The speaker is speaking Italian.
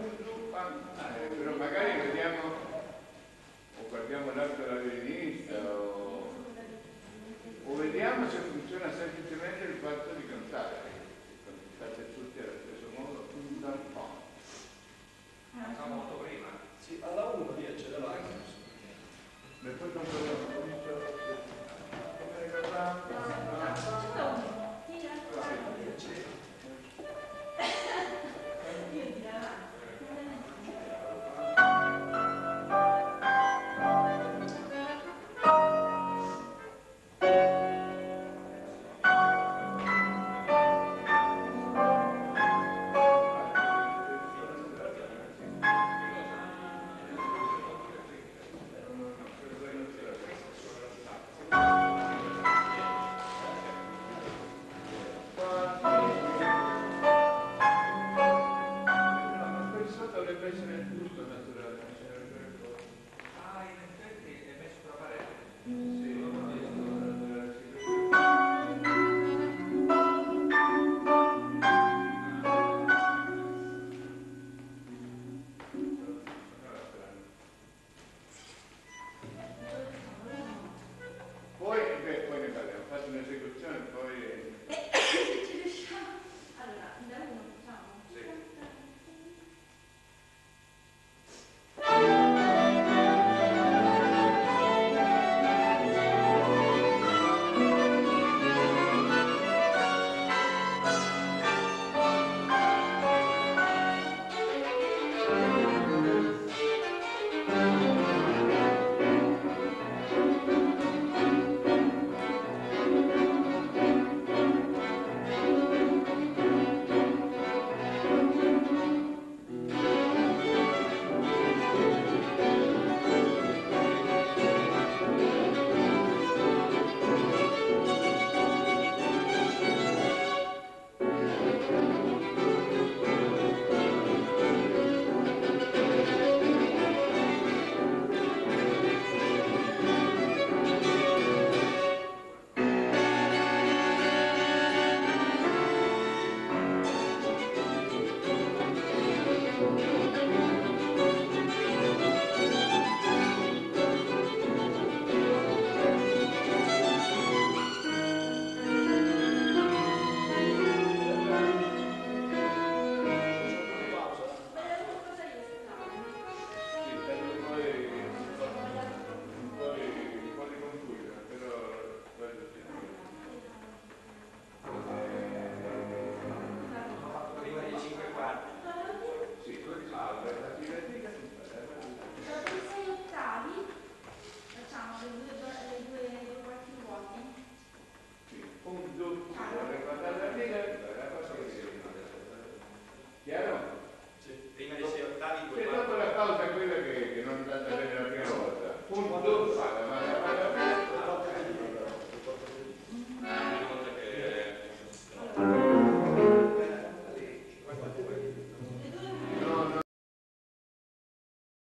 appunto parlare, però magari vediamo o guardiamo l'altro della violinista o, o vediamo se funziona sempre